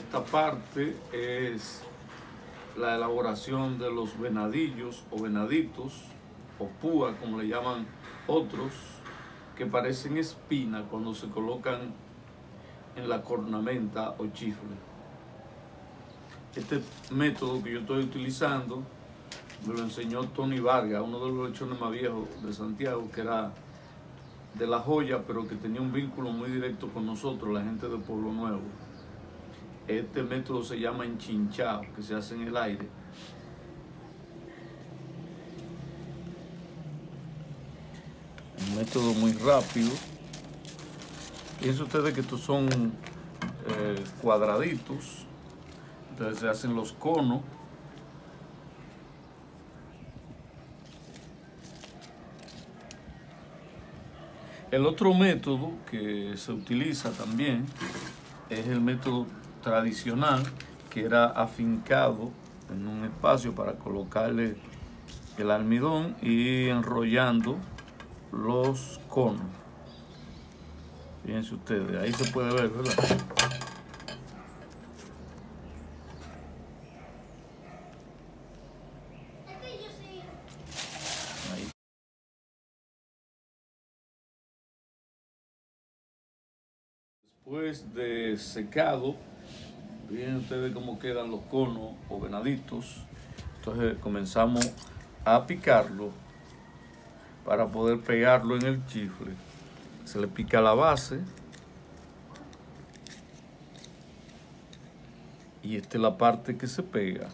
Esta parte es la elaboración de los venadillos o venaditos o púa, como le llaman otros, que parecen espina cuando se colocan en la cornamenta o chifle. Este método que yo estoy utilizando me lo enseñó Tony Vargas, uno de los lechones más viejos de Santiago, que era de La Joya, pero que tenía un vínculo muy directo con nosotros, la gente de Pueblo Nuevo. Este método se llama enchinchado, que se hace en el aire. Un método muy rápido. Fíjense ustedes que estos son eh, cuadraditos. Entonces se hacen los conos. El otro método que se utiliza también es el método tradicional que era afincado en un espacio para colocarle el almidón y enrollando los conos. Fíjense ustedes, ahí se puede ver, ¿verdad? Después de secado, Miren ustedes cómo quedan los conos o venaditos. Entonces comenzamos a picarlo para poder pegarlo en el chifle. Se le pica la base. Y esta es la parte que se pega.